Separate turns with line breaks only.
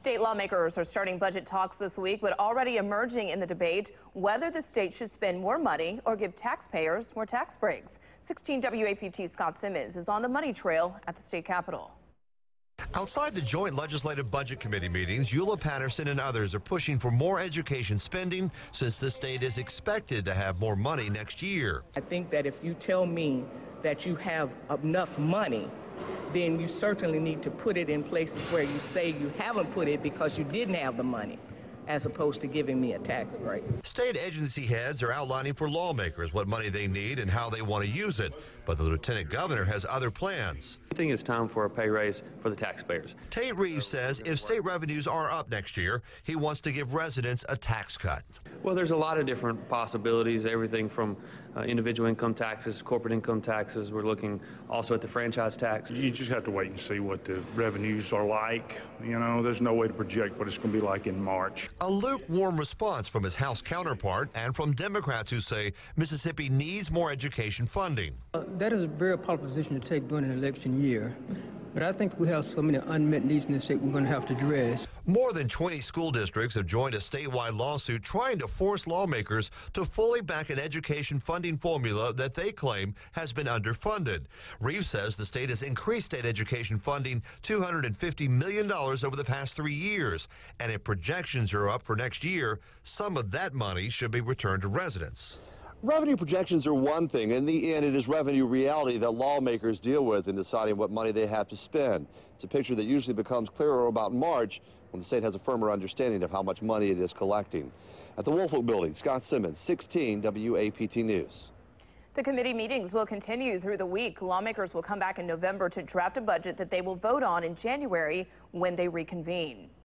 State lawmakers are starting budget talks this week, but already emerging in the debate whether the state should spend more money or give taxpayers more tax breaks. 16 WAPT Scott Simmons is on the money trail at the state capitol.
Outside the joint legislative budget committee meetings, Eula Patterson and others are pushing for more education spending since the state is expected to have more money next year.
I think that if you tell me that you have enough money then you certainly need to put it in places where you say you haven't put it because you didn't have the money as opposed to giving me a tax break.
State agency heads are outlining for lawmakers what money they need and how they want to use it, but the lieutenant governor has other plans.
I think it's time for a pay raise for the taxpayers.
Tate Reeves says if state revenues are up next year, he wants to give residents a tax cut.
Well, there's a lot of different possibilities, everything from uh, individual income taxes, corporate income taxes. We're looking also at the franchise tax.
You just have to wait and see what the revenues are like. You know, there's no way to project what it's going to be like in March.
A lukewarm response from his House counterpart and from Democrats who say Mississippi needs more education funding.
Uh, that is a very popular position to take during an election year. But I think we have so many unmet needs in the state we're going to have to address.
More than 20 school districts have joined a statewide lawsuit trying to force lawmakers to fully back an education funding formula that they claim has been underfunded. Reeves says the state has increased state education funding $250 million over the past three years. And if projections are up for next year, some of that money should be returned to residents.
Revenue projections are one thing. In the end, it is revenue reality that lawmakers deal with in deciding what money they have to spend. It's a picture that usually becomes clearer about March when the state has a firmer understanding of how much money it is collecting. At the Woolfolk Building, Scott Simmons, 16 WAPT News.
The committee meetings will continue through the week. Lawmakers will come back in November to draft a budget that they will vote on in January when they reconvene.